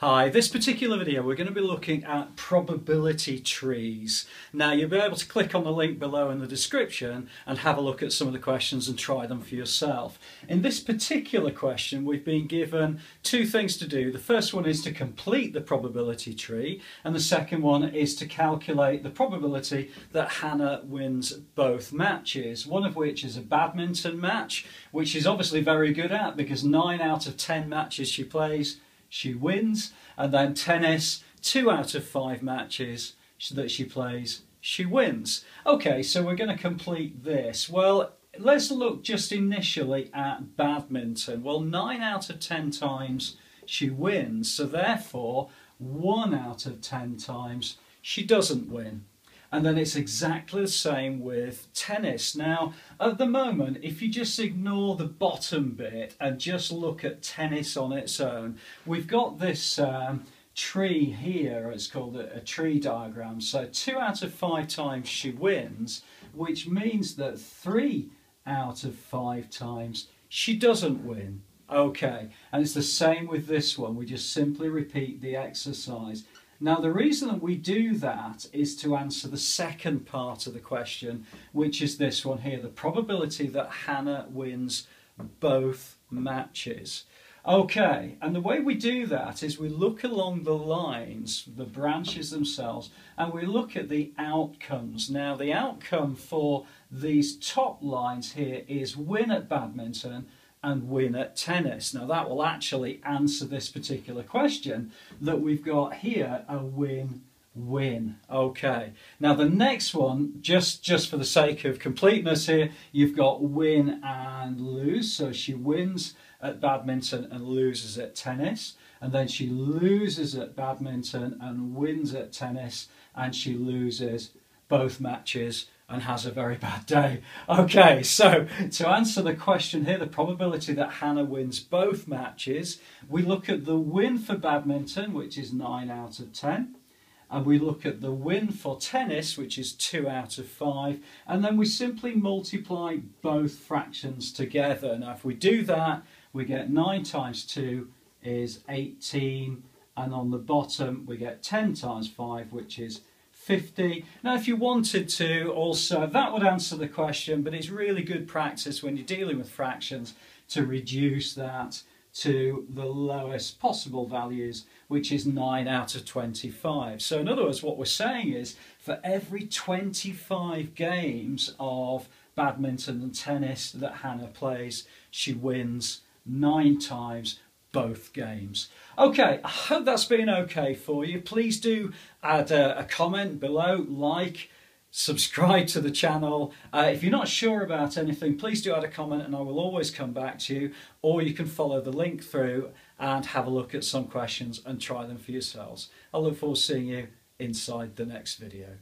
Hi, this particular video we're going to be looking at probability trees. Now you'll be able to click on the link below in the description and have a look at some of the questions and try them for yourself. In this particular question we've been given two things to do. The first one is to complete the probability tree and the second one is to calculate the probability that Hannah wins both matches. One of which is a badminton match which she's obviously very good at because 9 out of 10 matches she plays she wins. And then tennis, two out of five matches that she plays, she wins. Okay, so we're going to complete this. Well, let's look just initially at badminton. Well, nine out of ten times she wins, so therefore, one out of ten times she doesn't win. And then it's exactly the same with tennis. Now, at the moment, if you just ignore the bottom bit and just look at tennis on its own, we've got this um, tree here, it's called a, a tree diagram. So two out of five times she wins, which means that three out of five times she doesn't win. Okay, and it's the same with this one. We just simply repeat the exercise. Now the reason that we do that is to answer the second part of the question, which is this one here, the probability that Hannah wins both matches. Okay, and the way we do that is we look along the lines, the branches themselves, and we look at the outcomes. Now the outcome for these top lines here is win at badminton, and win at tennis. Now that will actually answer this particular question that we've got here, a win win okay. Now the next one just just for the sake of completeness here you've got win and lose. So she wins at badminton and loses at tennis. And then she loses at badminton and wins at tennis. And she loses both matches and has a very bad day. Okay, so to answer the question here, the probability that Hannah wins both matches, we look at the win for badminton, which is 9 out of 10, and we look at the win for tennis, which is 2 out of 5, and then we simply multiply both fractions together. Now, if we do that, we get 9 times 2 is 18, and on the bottom we get 10 times 5, which is 50. Now if you wanted to also, that would answer the question, but it's really good practice when you're dealing with fractions to reduce that to the lowest possible values, which is 9 out of 25. So in other words, what we're saying is for every 25 games of badminton and tennis that Hannah plays, she wins nine times both games. Okay, I hope that's been okay for you. Please do add a, a comment below, like, subscribe to the channel. Uh, if you're not sure about anything, please do add a comment and I will always come back to you. Or you can follow the link through and have a look at some questions and try them for yourselves. I look forward to seeing you inside the next video.